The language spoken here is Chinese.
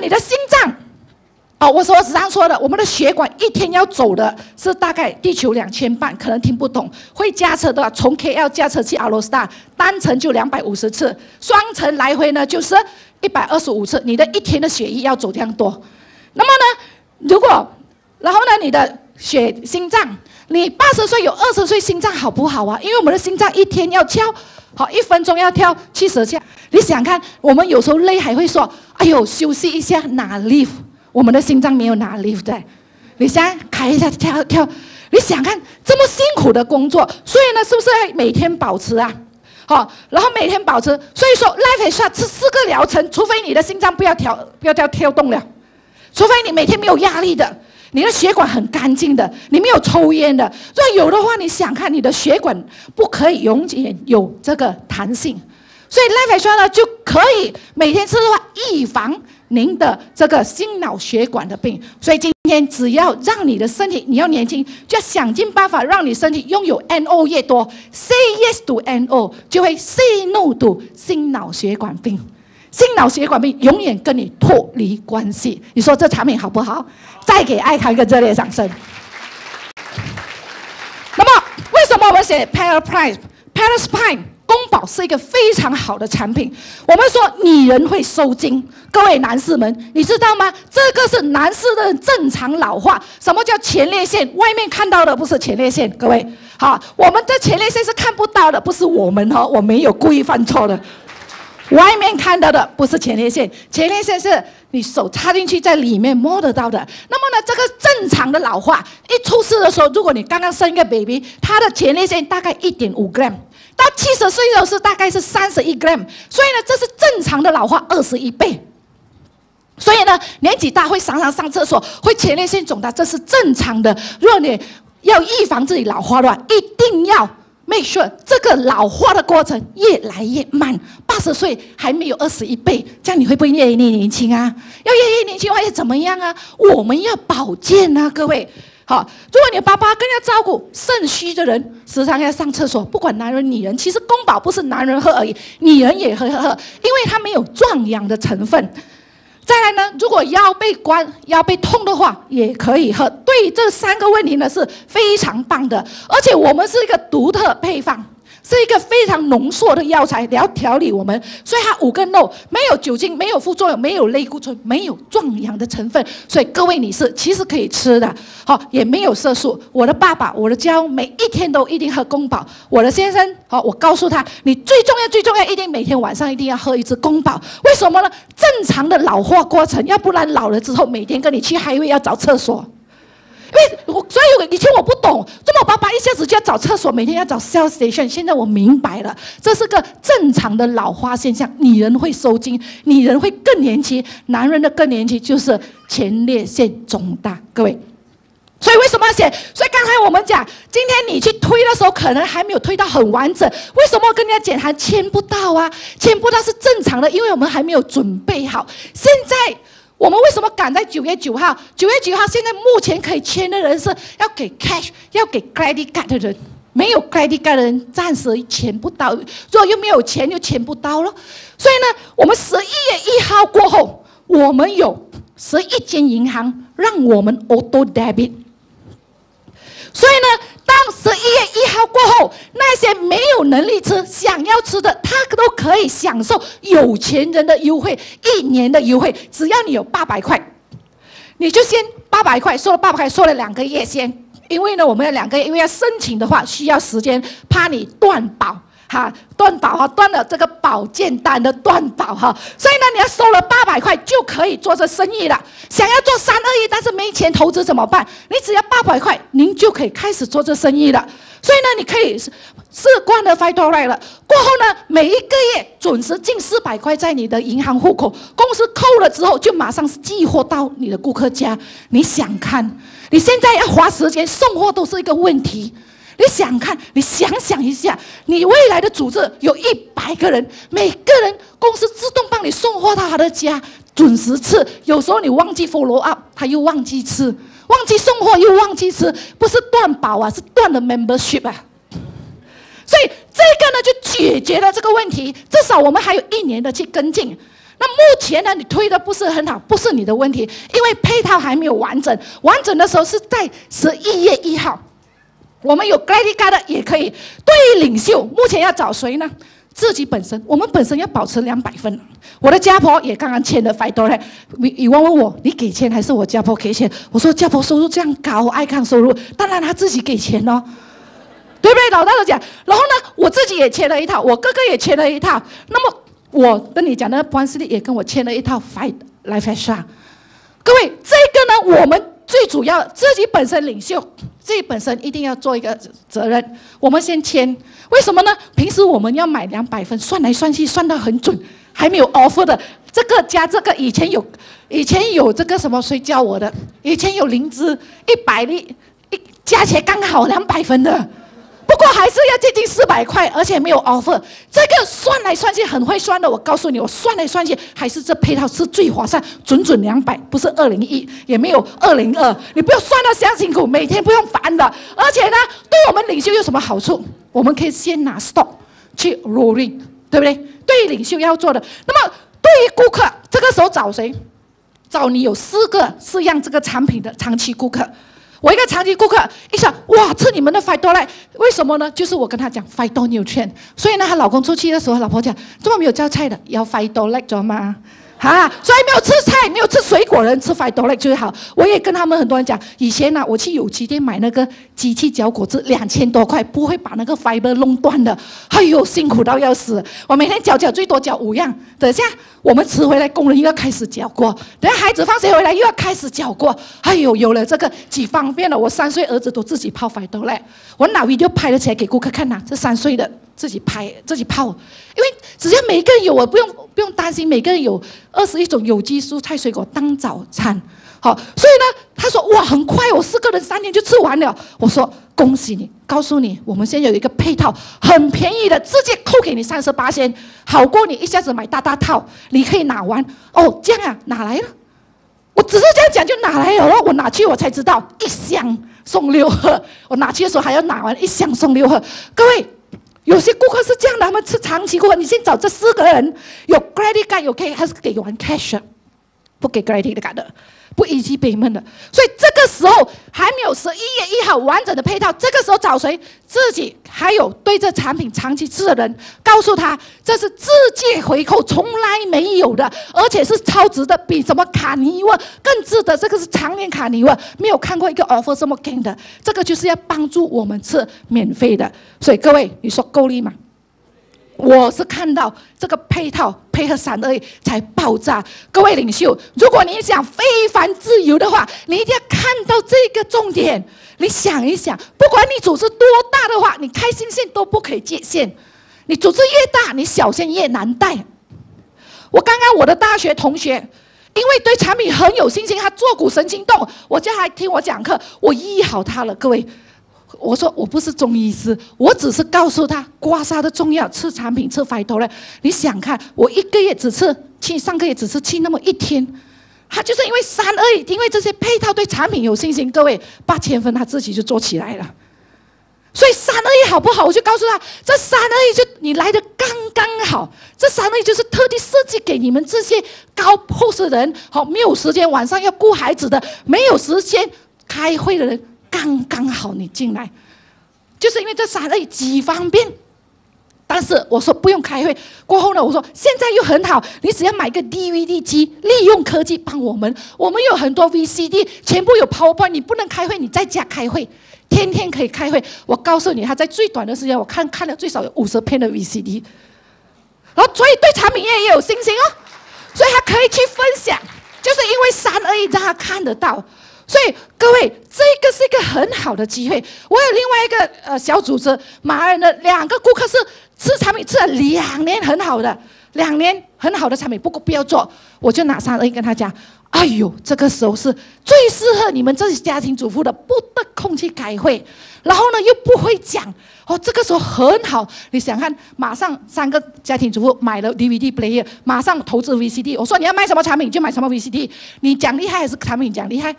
你的心脏，哦，我说我这样说的，我们的血管一天要走的是大概地球两千半，可能听不懂。会驾车的话，从 KL 驾车去阿罗斯达，单程就两百五十次，双程来回呢就是一百二十五次。你的一天的血液要走这样多。那么呢，如果然后呢，你的血心脏，你八十岁有二十岁心脏好不好啊？因为我们的心脏一天要跳。好，一分钟要跳七十下。你想看，我们有时候累还会说：“哎呦，休息一下，拿 lift。”我们的心脏没有拿 lift 的。你想开一下跳跳，你想看这么辛苦的工作，所以呢，是不是每天保持啊？好，然后每天保持。所以说，life is short，吃四个疗程，除非你的心脏不要跳，不要跳跳动了，除非你每天没有压力的。你的血管很干净的，你没有抽烟的。若有的话，你想看你的血管不可以永远有这个弹性，所以赖粉酸呢就可以每天吃的话，预防您的这个心脑血管的病。所以今天只要让你的身体你要年轻，就要想尽办法让你身体拥有 NO 越多，Say yes to NO 就会 Say no to 心脑血管病。心脑血管病永远跟你脱离关系，你说这产品好不好？再给爱康一个热烈掌声。那么，为什么我们写 Paraprice？Paraspine 宫保是一个非常好的产品。我们说女人会收精，各位男士们，你知道吗？这个是男士的正常老化。什么叫前列腺？外面看到的不是前列腺，各位好，我们的前列腺是看不到的，不是我们哈，我没有故意犯错的。外面看到的不是前列腺，前列腺是你手插进去在里面摸得到的。那么呢，这个正常的老化一出事的时候，如果你刚刚生一个 baby，它的前列腺大概一点五 gram，到七十岁的时候是大概是三十一 gram，所以呢，这是正常的老化二十一倍。所以呢，年纪大会常常上厕所，会前列腺肿大，这是正常的。如果你要预防自己老化的话，一定要。Make sure 这个老化的过程越来越慢，八十岁还没有二十一倍，这样你会不会越来越年轻啊？要越来越年轻的话，要怎么样啊？我们要保健啊，各位。好，如果你爸爸更要照顾肾虚的人，时常要上厕所，不管男人女人，其实宫保不是男人喝而已，女人也喝喝喝，因为它没有壮阳的成分。再来呢，如果腰被关、腰被痛的话，也可以喝。对这三个问题呢，是非常棒的，而且我们是一个独特配方。是一个非常浓缩的药材，来调理我们，所以它五个 no，没有酒精，没有副作用，没有类固醇，没有壮阳的成分，所以各位女士其实可以吃的，好，也没有色素。我的爸爸，我的家每一天都一定喝宫保。我的先生，好，我告诉他，你最重要最重要，一定每天晚上一定要喝一支宫保。为什么呢？正常的老化过程，要不然老了之后每天跟你去海味要找厕所。我所以以前我不懂，这么爸爸一下子就要找厕所，每天要找 cell station。现在我明白了，这是个正常的老化现象。女人会收精，女人会更年期，男人的更年期就是前列腺肿大。各位，所以为什么要写？所以刚才我们讲，今天你去推的时候，可能还没有推到很完整。为什么跟人家检查签不到啊？签不到是正常的，因为我们还没有准备好。现在。我们为什么赶在九月九号？九月九号现在目前可以签的人是要给 cash，要给 credit card 的人，没有 credit card 的人暂时签不到。如果又没有钱，就签不到了。所以呢，我们十一月一号过后，我们有十一间银行让我们 auto debit。所以呢。当十一月一号过后，那些没有能力吃、想要吃的，他都可以享受有钱人的优惠，一年的优惠，只要你有八百块，你就先八百块，收了八百块，收了两个月先，因为呢，我们要两个月，因为要申请的话需要时间，怕你断保。哈，断保哈，断了这个保健单的断保哈，所以呢，你要收了八百块就可以做这生意了。想要做三二一，但是没钱投资怎么办？你只要八百块，您就可以开始做这生意了。所以呢，你可以是关了 f i t o r 了，过后呢，每一个月准时进四百块在你的银行户口，公司扣了之后就马上寄货到你的顾客家。你想看？你现在要花时间送货都是一个问题。你想看？你想想一下，你未来的组织有一百个人，每个人公司自动帮你送货到他的家，准时吃。有时候你忘记 follow up，他又忘记吃，忘记送货又忘记吃，不是断保啊，是断了 membership 啊。所以这个呢，就解决了这个问题。至少我们还有一年的去跟进。那目前呢，你推的不是很好，不是你的问题，因为配套还没有完整。完整的时候是在十一月一号，我们有 g r a d y Card 也可以。对于领袖，目前要找谁呢？自己本身，我们本身要保持两百分。我的家婆也刚刚签了 Five Dollar，你你问问我，你给钱还是我家婆给钱？我说家婆收入这样高，爱看收入，当然他自己给钱哦，对不对？老大都讲，然后呢，我自己也签了一套，我哥哥也签了一套。那么我跟你讲的关系力也跟我签了一套 Five Life Extra。各位，这个呢，我们。最主要自己本身领袖，自己本身一定要做一个责任。我们先签，为什么呢？平时我们要买两百分，算来算去算得很准，还没有 offer 的这个加这个，以前有，以前有这个什么？谁教我的？以前有灵芝一百粒，一加起来刚好两百分的。不过还是要接近四百块，而且没有 offer。这个算来算去很会算的，我告诉你，我算来算去还是这配套是最划算，准准两百，不是二零一，也没有二零二。你不要算到这样辛苦，每天不用烦的。而且呢，对我们领袖有什么好处？我们可以先拿 stock 去 rolling，对不对？对领袖要做的。那么对于顾客，这个时候找谁？找你有四个是让这个产品的长期顾客。我一个长期顾客一想，哇，吃你们的 Five Dollar，为什么呢？就是我跟他讲 Five Dollar，所以呢，她老公出去的时候，老婆讲，这么没有叫菜的？要 Five Dollar 知道吗？哈，所以没有吃菜，没有吃水果人吃 f i d o l 最好。我也跟他们很多人讲，以前呢，我去有机店买那个机器搅果汁，两千多块，不会把那个 Fiber 弄断的。哎呦，辛苦到要死！我每天搅搅最多搅五样，等下。我们吃回来，工人又要开始搅过；等下孩子放学回来，又要开始搅过。哎呦，有了这个几方便了。我三岁儿子都自己泡粉豆嘞，我拿 video 拍了起来给顾客看呐。这三岁的自己拍自己泡，因为只要每个人有，我不用不用担心，每个人有二十一种有机蔬菜水果当早餐。好，所以呢，他说哇，很快，我四个人三天就吃完了。我说恭喜你，告诉你，我们现在有一个配套，很便宜的，直接扣给你三十八千，好过你一下子买大大套，你可以拿完。哦，这样啊，哪来了？我只是这样讲就拿来了，我拿去我才知道，一箱送六盒。我拿去的时候还要拿完一箱送六盒。各位，有些顾客是这样的，他们是长期顾客，你先找这四个人，有 credit card 有可以，还是给完 cash，不给 credit card 的。不以及北门的，所以这个时候还没有十一月一号完整的配套。这个时候找谁？自己还有对这产品长期吃的人，告诉他这是自借回扣，从来没有的，而且是超值的，比什么卡尼沃更值得。这个是常年卡尼沃，没有看过一个 offer 这么给的。这个就是要帮助我们吃免费的。所以各位，你说够力吗？我是看到这个配套配合三二一才爆炸。各位领袖，如果你想非凡自由的话，你一定要看到这个重点。你想一想，不管你组织多大的话，你开心线都不可以界限。你组织越大，你小心越难带。我刚刚我的大学同学，因为对产品很有信心，他坐骨神经动，我叫他听我讲课，我医好他了。各位。我说我不是中医师，我只是告诉他刮痧的重要，吃产品吃白头了。你想看，我一个月只吃去上个月只吃去那么一天，他就是因为三二一，因为这些配套对产品有信心。各位八千分他自己就做起来了，所以三二一好不好？我就告诉他，这三二一就你来的刚刚好，这三二一就是特地设计给你们这些高 pos 的人，好没有时间晚上要顾孩子的，没有时间开会的人。刚刚好你进来，就是因为这三类极方便。但是我说不用开会。过后呢，我说现在又很好，你只要买个 DVD 机，利用科技帮我们。我们有很多 VCD，全部有 PowerPoint。你不能开会，你在家开会，天天可以开会。我告诉你，他在最短的时间，我看看了最少有五十片的 VCD。然后所以对产品业也有信心哦，所以他可以去分享，就是因为三二一让他看得到。所以各位，这个是一个很好的机会。我有另外一个呃小组织，马人的两个顾客是吃产品吃了两年很好的，两年很好的产品，不过不要做，我就拿三二一跟他讲，哎呦，这个时候是最适合你们这些家庭主妇的，不得空去开会，然后呢又不会讲。哦，这个时候很好，你想看，马上三个家庭主妇买了 DVD player，马上投资 VCD。我说你要卖什么产品就买什么 VCD。你讲厉害还是产品讲厉害？